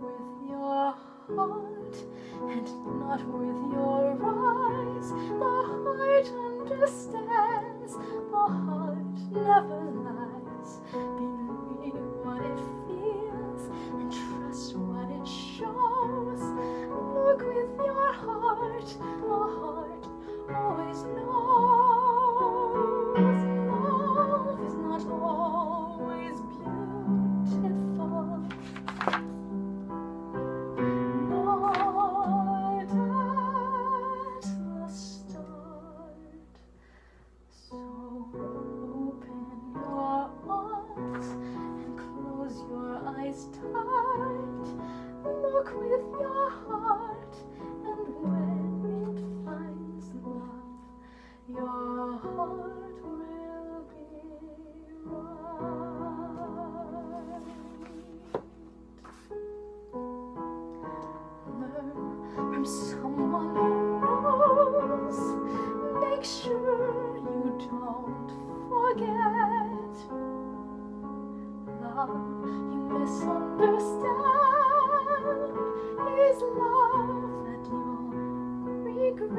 with your heart and not with your eyes. The heart understands, the heart never lies. tight. Look with your heart.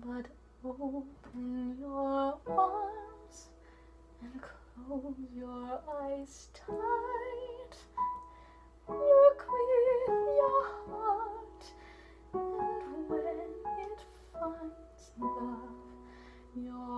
But open your arms and close your eyes tight. Look with your heart, and when it finds love, your